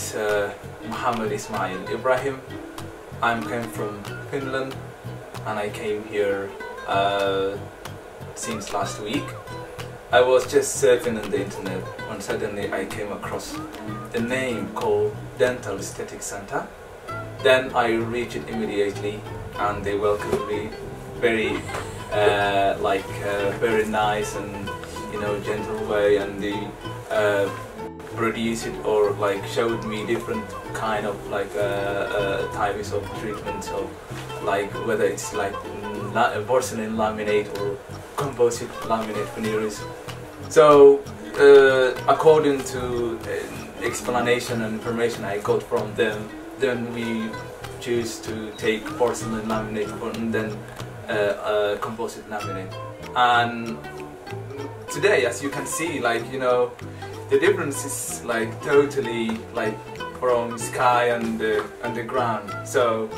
is uh, Muhammad Ismail Ibrahim. I'm came from Finland and I came here uh, since last week. I was just surfing on the internet when suddenly I came across the name called Dental Aesthetic Center. Then I reached it immediately and they welcomed me very uh, like uh, very nice and you know gentle way and the uh, produced it or like showed me different kind of like uh, uh, types of treatments of like whether it's like la- porcelain laminate or composite laminate veneers. So uh, according to uh, explanation and information I got from them, then we choose to take porcelain laminate and then uh, uh, composite laminate. And today, as you can see, like you know, the difference is like totally like from sky and the and the ground. So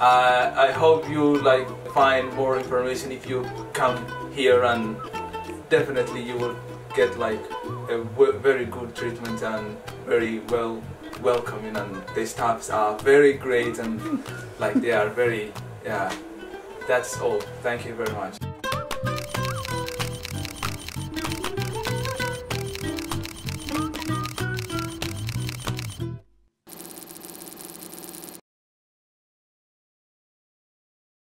uh, I hope you like find more information if you come here and definitely you will get like a very good treatment and very well welcoming and the staffs are very great and like they are very yeah that's all thank you very much